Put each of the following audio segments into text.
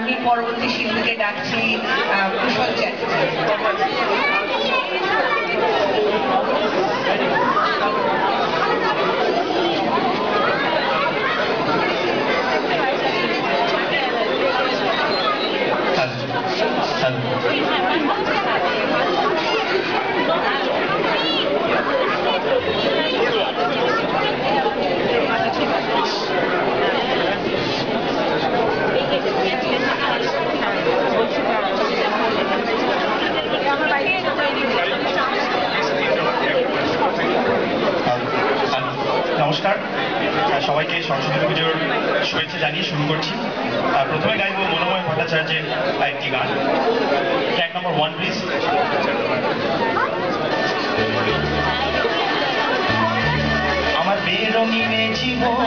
আম, পরবর্তী শিল্পীকে ডাকছি কুশল চ্যাটার্জি। ভট্টাচার্যের একটি গান। ট্র্যাক নম্বর ওয়ান প্লিজ আমার বেরঙিনে জীবন,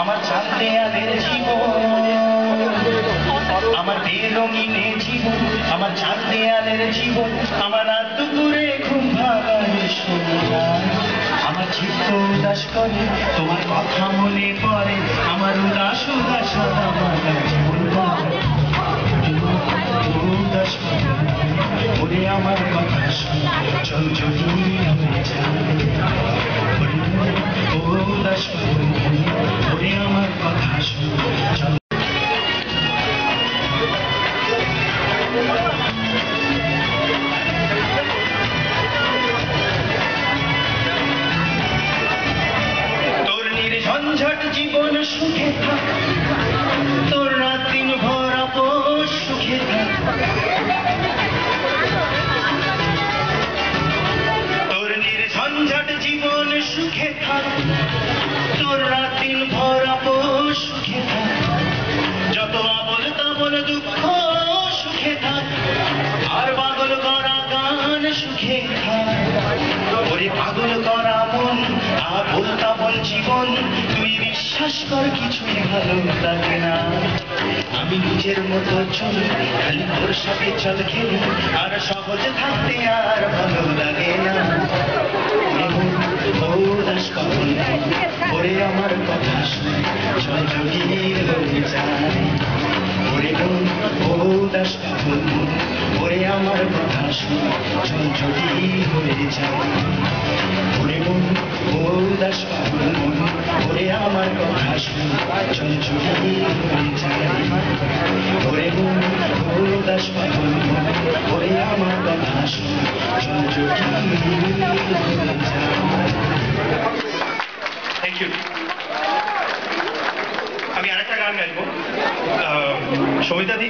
আমার চাঁদ দেয়ালের জীবন, আমার বেরঙিনে জীবন, আমার চাঁদ দেয়ালের জীবন, আমার রাত দুপুরে ঘুম আমার চিত্ত উদাস করে তোমার কথা মনে পড়ে, আমার উদাস উদাস সাদা মালা জীবন উদাস করে ওরে আমার কথা চল যদি উদাস করে ওরে আমার কথা শোন চল সুখে থাক। তোর রাত্রিন ভর সুখে থাক। যত আবল তাবল দুঃখ সুখে থাক। আর পাগল করা গান সুখে থাক। ওরে পাগল করা মন আবল তাবল জীবন, তুই বিশ্বাস কর কিছুই ভালো লাগে না। আমি নিজের মতো চলি, খালি তোর সাথে চল খেলি, আর সহজ থাকতে আর ভালো লাগে না। ও দাস পাগল ওরে আমার কথা শুনে চল যোগীর হয়ে যায় ওরে বোন ও দাস পাগল ওরে আমার কথা শুনে চল হয়ে যায়। ওরে বোন ও দাস পাগল মন, ওরে আমার কথা শুনে চল হয়ে যায়। ওরে বোন ও দাস সবিতা দি।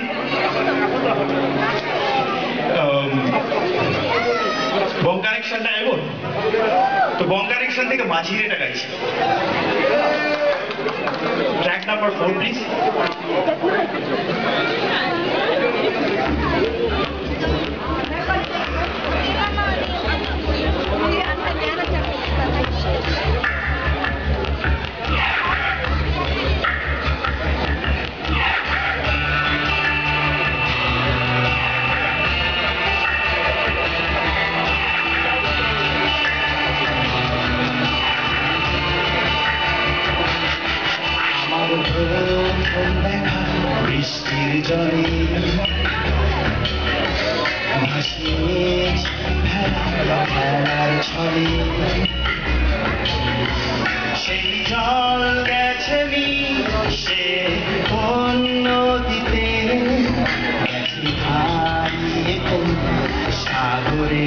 বং কানেকশনটা এগো তো বং কানেকশন থেকে মাঝি টাকা গাইছি। ট্র্যাক নাম্বার ফোর প্লিজ জলে ভাসিয়েছে ভেলা ভেলার ছলে সেই গেছে সে কোন নদীতে গেছে হারিয়ে সাগরে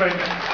friend.